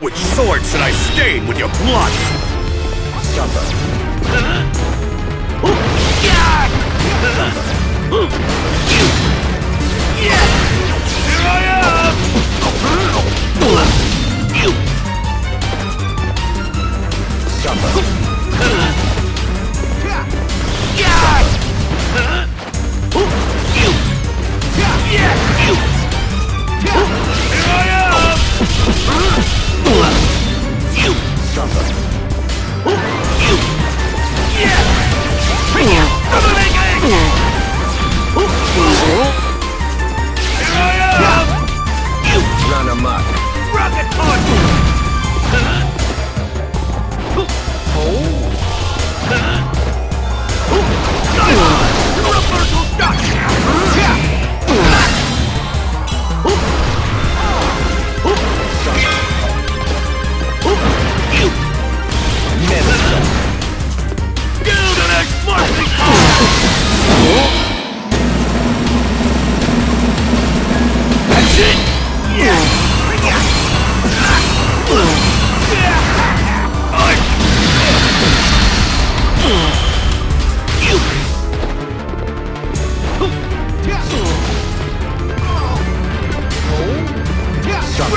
Which sword should I stain with your blood? Here I am!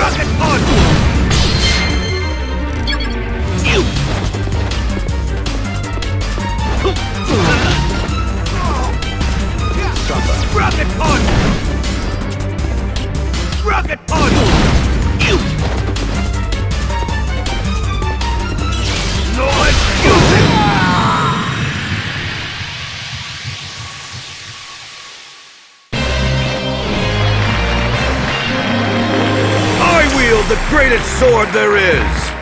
Rocket punch! Rocket punch! Rocket punch! The greatest sword there is!